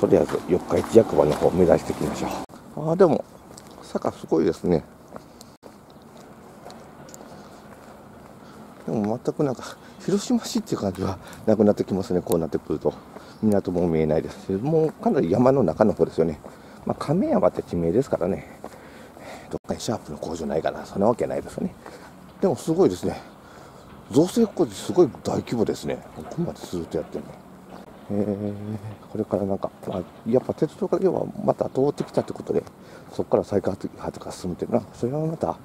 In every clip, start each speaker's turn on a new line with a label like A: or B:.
A: とりあえず四日市役場の方を目指していきましょう。ああでも坂すごいですね。でも全くなんか広島市っていう感じはなくなってきますね。こうなってくると。港も見えないです。しもうかなり山の中の方ですよね。まあ亀山って地名ですからね。どっかにシャープの工場ないかな。そんなわけないですよね。でもすごいですね。造成工事すごい大規模ですね。ここまでずっとやってるの。え、これからなんか、まあ、やっぱ鉄道が要はまた通ってきたってことで、そこから再開発が進むっていうのは、それはまた、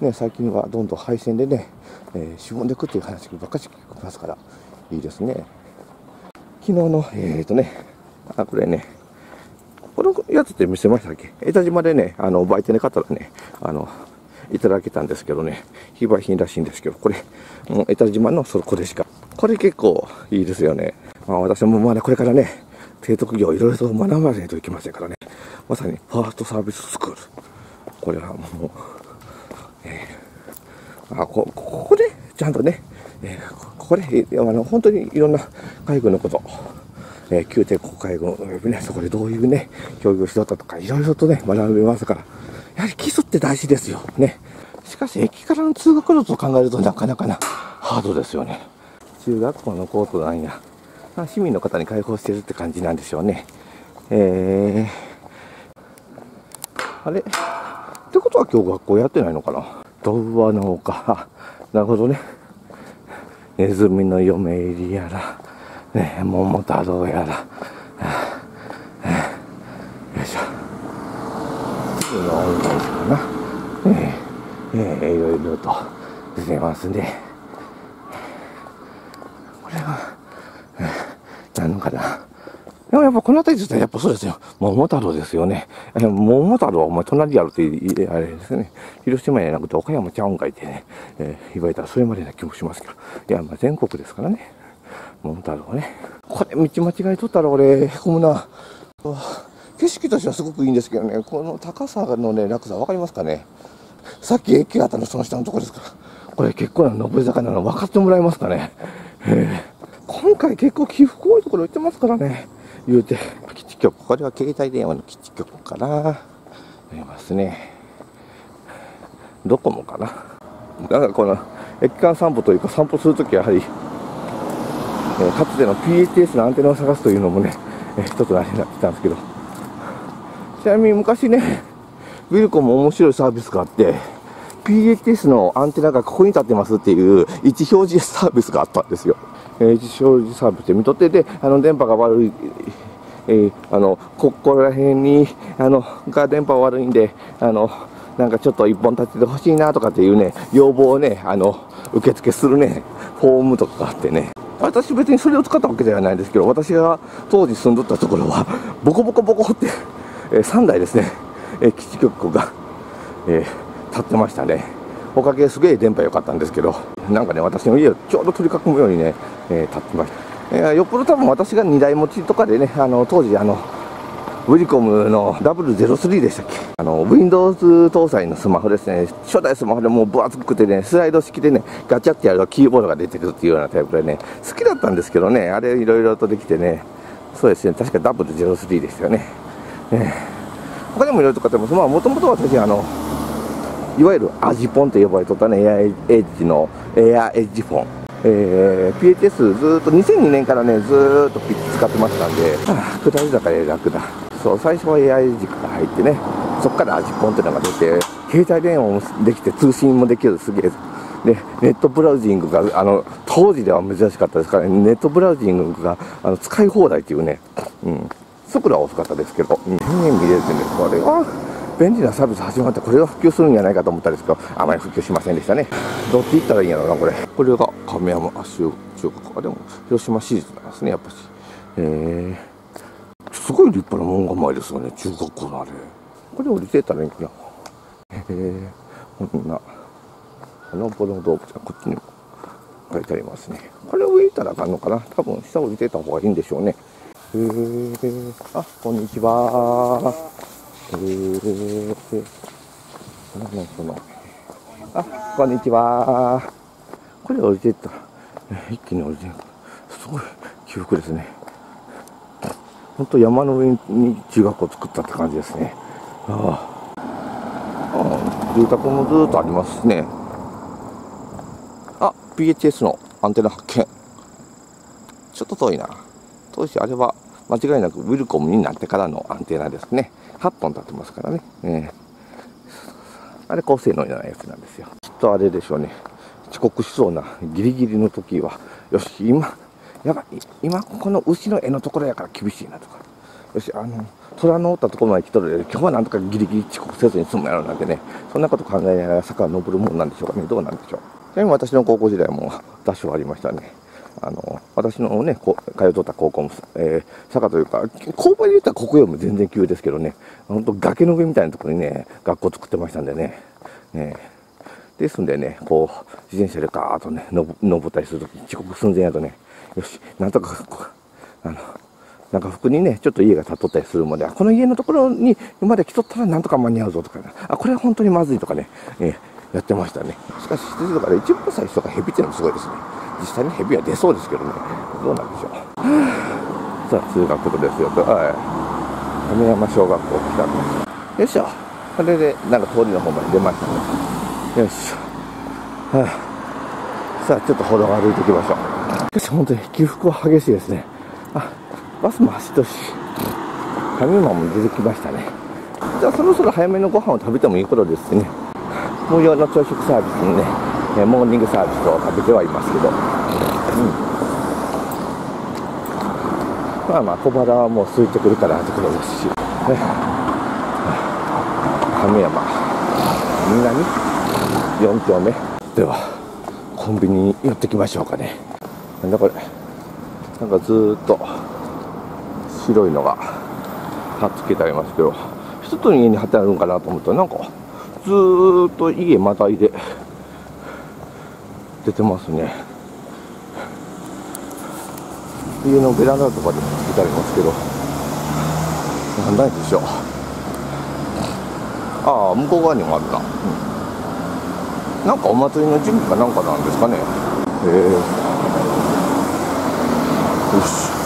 A: ね、最近はどんどん廃線でね、えー、しぼんでいくっていう話ばっかり聞きますから、いいですね。昨日の、えーとね、あ、これね、このやつって見せましたっけ？江田島でね、あの、売店で買ったらね、あの、いただけたんですけどね、非売品らしいんですけど、これ、もう江田島のそこでしか。これ結構いいですよね。まあ私もまだこれからね、提督業いろいろと学ばないといけませんからね。まさにファーストサービススクール。これはもう、えー、あこここでちゃんとね、えー、ここであの本当にいろんな海軍のこと、えー、宮廷国海軍、ね、そこでどういうね、教育をしとったとか、いろいろとね、学べますから、やはり基礎って大事ですよ。ね。しかし、駅からの通学路と考えるとなかなかなハードですよね。中学校のコートなんや。市民の方に開放してるって感じなんでしょうね。えー、あれ？ってことは今日学校やってないのかな？童話の丘。なるほどね。ネズミの嫁入りやら、ね、桃太郎やら。よいしょ。次の音楽かな。えー、えー、いろいろと出てますね。これは、なのかな。でもやっぱこの辺りですね、やっぱそうですよ。桃太郎ですよね。桃太郎はお前隣やるってあれですね。広島やなくて岡山ちゃうんかいってね、えー、言われたらそれまでな気もしますけど。いや、まあ全国ですからね。桃太郎ね。これ道間違えとったら俺、へこむな。景色としてはすごくいいんですけどね、この高さのね、落差分かりますかね。さっき駅があったのその下のとこですから。これ結構な上り坂なの分かってもらえますかね。えー今回結構起伏多いところ行ってますからね。言うて。基地局。これは携帯電話の基地局かな。ありますね。ドコモかな。なんかこの、駅間散歩というか散歩するときはやはり、え、かつての PHS のアンテナを探すというのもね、え、一つのあれになってたんですけど。ちなみに昔ね、ウィルコム面白いサービスがあって、PHS のアンテナがここに立ってますっていう位置表示サービスがあったんですよ。えー、位置表示サービスで見とってで、あの、電波が悪い、えー、あの、ここら辺に、あの、が電波悪いんで、あの、なんかちょっと一本立ててほしいなとかっていうね、要望をね、あの、受付するね、フォームとかがあってね、私別にそれを使ったわけではないんですけど、私が当時住んどったところは、ボコボコボコって、えー、3台ですね、え、基地局が、えー立ってましたね。おかげすげえ電波良かったんですけどなんかね私の家をちょうど取り囲むようにね、えー、立ってました、えー、よっぽど多分私が2台持ちとかでねあの当時あのウィリコムの W03 でしたっけ。あの Windows 搭載のスマホですね。初代スマホでもう分厚くてねスライド式でねガチャってやるとキーボードが出てくるっていうようなタイプでね好きだったんですけどねあれいろいろとできてね。そうですね確か W03 でしたよね、えー、他にもいろいろと買ってます。まあもともと私あのいわゆるアジポンと呼ばれとったね、エアエッジのエアエッジフォン。えー、PHS ずっと2002年からね、ずっとピッチ使ってましたんで、下り坂で楽だ。そう、最初はエアエッジから入ってね、そこからアジポンっていうのが出て、携帯電話もできて通信もできるすげえ。で、ネットブラウジングが、あの、当時では珍しかったですからね、ネットブラウジングがあの使い放題っていうね、うん、速度は遅かったですけど、うん、見れてね、これは、便利なサービス始まってこれが普及するんじゃないかと思ったんですけどあまり普及しませんでしたね。どっち行ったらいいんやろうなこれ。これが亀山中中学あでも広島市立なんですねやっぱし。えー、すごい立派な門構えですよね中学校のあれ。これ降りてったらいいんかなへえこんなあのボロ動物はこっちにも書いてありますね。これ上行ったらあかんのかな。多分下降りてた方がいいんでしょうね。へえあこんにちはえー、何その、あ、こんにちは。これ降りてった。一気に降りてすごい起伏ですね。本当山の上に中学校作ったって感じですね。ああ住宅もずっとありますね。あ、PHS のアンテナ発見。ちょっと遠いな。当時あれは間違いなくウィルコムになってからのアンテナですね。8本立ってますからね。えー、あれ高性能じゃないやつなんですよ。きっとあれでしょうね。遅刻しそうなギリギリの時は、よし、今、やばい、今ここの牛の絵のところやから厳しいなとか。よし、あの、虎のおったところまで来とるで、今日はなんとかギリギリ遅刻せずに済むやろなんてね、そんなこと考えながら坂を登るもんなんでしょうかね。どうなんでしょう。ちなみに私の高校時代もダッシュありましたね。あの、私のね、こ通っとった高校も、えー、坂というか、高校で言ったらここよりも全然急ですけどね、本当崖の上みたいなところにね、学校作ってましたんでね。ねですんでね、こう、自転車でガーッとね、登ったりするとき遅刻寸前やとね、よし、なんとか、あの、なんか服にね、ちょっと家が建っとったりするもんで、この家のところにまで来とったらなんとか間に合うぞとか、ね、あ、これは本当にまずいとかね、えー、やってましたね。しかし、羊とかで一番最初とかヘビっていうのもすごいですね。実際にヘビは出そうですけどね、どうなんでしょう。さあ、通学路ですよと、はい。亀山小学校来たんですよいしょ。これで、なんか通りの方まで出ましたね。よいしょ。はあ、さあ、ちょっと歩道を歩いていきましょう。しかし、本当に起伏は激しいですね。あ、バスも走ってるし、神馬も出てきましたね。じゃあ、そろそろ早めのご飯を食べてもいい頃ですね。無料の朝食サービスにね、えモーニングサービスを食べてはいますけど、うん。まあまあ、小腹はもう空いてくるからところですし、ね、亀山、南？4丁目？ではコンビニに寄ってきましょうかね。なんだこれ。なんかずっと白いのが貼っつけてありますけど一つの家に貼ってあるんかなと思ったらなんかずっと家またいで出てますね。家のベランダとかでもつけてありますけど何ないでしょう。ああ向こう側にもあるな、うん。なんかお祭りの準備かなんかなんですかね。へえ。よし。